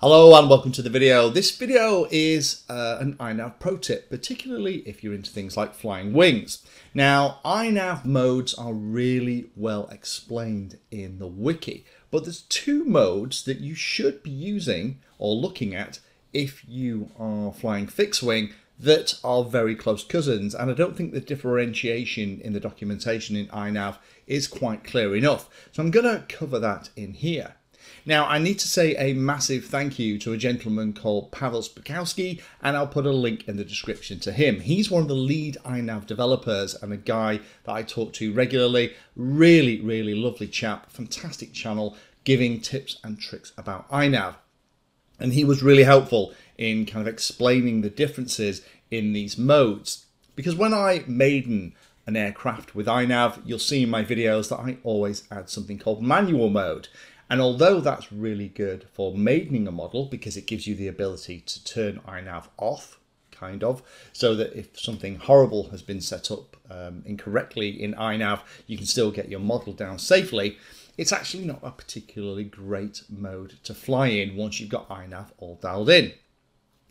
Hello and welcome to the video. This video is uh, an iNav pro tip, particularly if you're into things like flying wings. Now, iNav modes are really well explained in the wiki, but there's two modes that you should be using or looking at if you are flying fixed wing that are very close cousins, and I don't think the differentiation in the documentation in iNav is quite clear enough. So I'm going to cover that in here. Now, I need to say a massive thank you to a gentleman called Pavel Spychalski, and I'll put a link in the description to him. He's one of the lead iNav developers and a guy that I talk to regularly. Really, really lovely chap, fantastic channel, giving tips and tricks about iNav. And he was really helpful in kind of explaining the differences in these modes. Because when I maiden an aircraft with iNav, you'll see in my videos that I always add something called manual mode. And although that's really good for maidening a model because it gives you the ability to turn iNav off, kind of, so that if something horrible has been set up um, incorrectly in iNav, you can still get your model down safely. It's actually not a particularly great mode to fly in once you've got iNav all dialed in.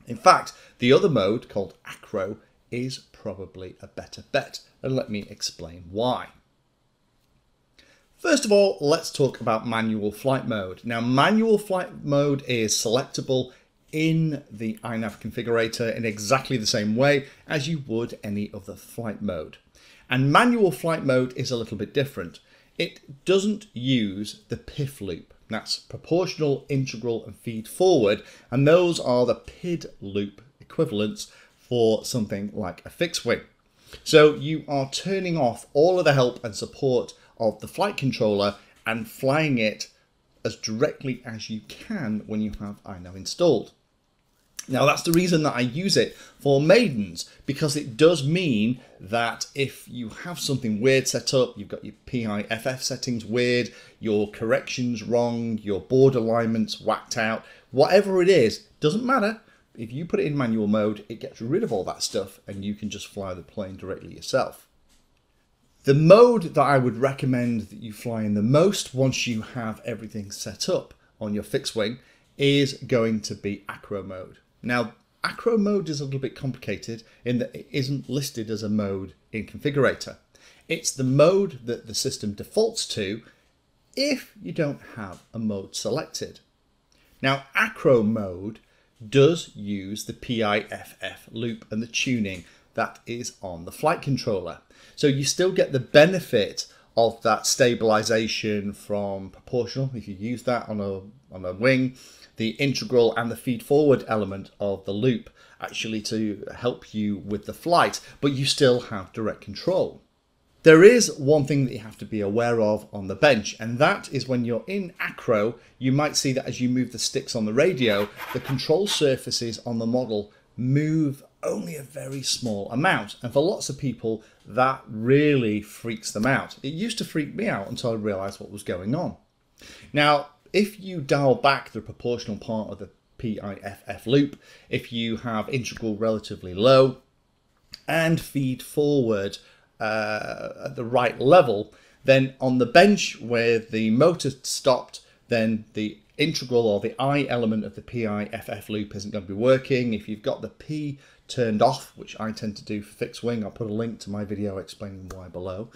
In fact, the other mode called Acro is probably a better bet, and let me explain why. First of all, let's talk about manual flight mode. Now, manual flight mode is selectable in the iNav configurator in exactly the same way as you would any other flight mode. And manual flight mode is a little bit different. It doesn't use the PIFF loop. That's proportional, integral, and feed forward. And those are the PID loop equivalents for something like a fixed wing. So you are turning off all of the help and support of the flight controller and flying it as directly as you can when you have iNav installed. Now that's the reason that I use it for maidens because it does mean that if you have something weird set up, you've got your PIFF settings weird, your corrections wrong, your board alignments whacked out, whatever it is, doesn't matter. If you put it in manual mode, it gets rid of all that stuff and you can just fly the plane directly yourself. The mode that I would recommend that you fly in the most once you have everything set up on your fixed wing is going to be acro mode. Now, acro mode is a little bit complicated in that it isn't listed as a mode in configurator. It's the mode that the system defaults to if you don't have a mode selected. Now, acro mode does use the PIFF loop and the tuning that is on the flight controller. So you still get the benefit of that stabilization from proportional, if you use that on a, on a wing, the integral and the feed forward element of the loop actually to help you with the flight, but you still have direct control. There is one thing that you have to be aware of on the bench, and that is when you're in acro, you might see that as you move the sticks on the radio, the control surfaces on the model move only a very small amount. And for lots of people, that really freaks them out. It used to freak me out until I realized what was going on. Now, if you dial back the proportional part of the PIFF loop, if you have integral relatively low and feed forward uh, at the right level, then on the bench where the motor stopped, then the integral or the I element of the PIFF loop isn't going to be working. If you've got the P turned off, which I tend to do for fixed wing, I'll put a link to my video explaining why below.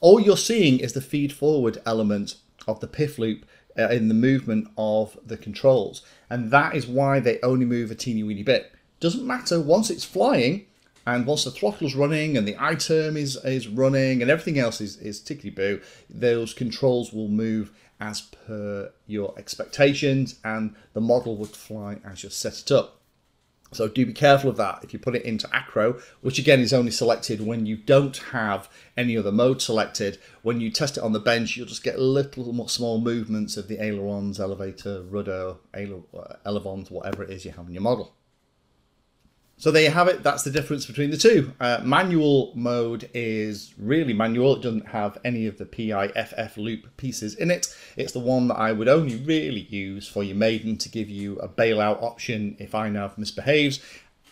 All you're seeing is the feed forward element of the PIFF loop uh, in the movement of the controls. And that is why they only move a teeny weeny bit. Doesn't matter once it's flying and once the throttle's running and the I term is, is running and everything else is, is tickety boo, those controls will move as per your expectations and the model would fly as you set it up. So do be careful of that if you put it into acro, which again is only selected when you don't have any other mode selected. When you test it on the bench, you'll just get little more small movements of the ailerons, elevator, rudder, uh, elevons, whatever it is you have in your model. So there you have it. That's the difference between the two. Uh, manual mode is really manual. It doesn't have any of the PIFF loop pieces in it. It's the one that I would only really use for your maiden to give you a bailout option if iNav misbehaves.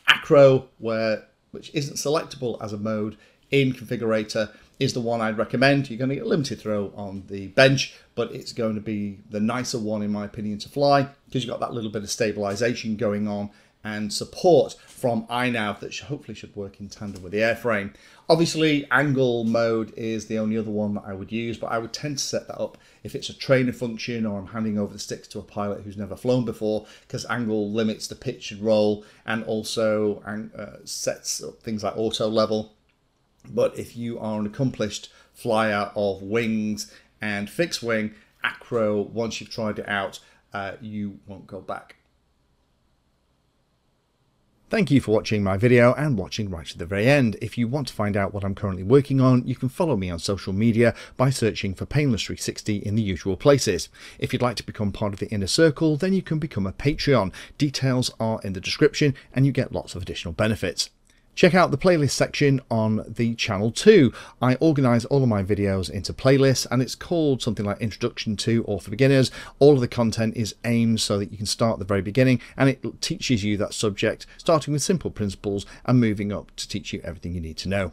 Acro, where which isn't selectable as a mode in configurator, is the one I'd recommend. You're going to get limited throw on the bench, but it's going to be the nicer one, in my opinion, to fly because you've got that little bit of stabilization going on and support from iNav that hopefully should work in tandem with the airframe. Obviously, angle mode is the only other one that I would use, but I would tend to set that up if it's a trainer function or I'm handing over the sticks to a pilot who's never flown before, because angle limits the pitch and roll and also uh, sets up things like auto level. But if you are an accomplished flyer of wings and fixed wing, acro, once you've tried it out, uh, you won't go back. Thank you for watching my video and watching right to the very end. If you want to find out what I'm currently working on, you can follow me on social media by searching for Painless360 in the usual places. If you'd like to become part of the inner circle, then you can become a Patreon. Details are in the description and you get lots of additional benefits. Check out the playlist section on the channel too. I organise all of my videos into playlists and it's called something like Introduction to or for Beginners. All of the content is aimed so that you can start at the very beginning and it teaches you that subject, starting with simple principles and moving up to teach you everything you need to know.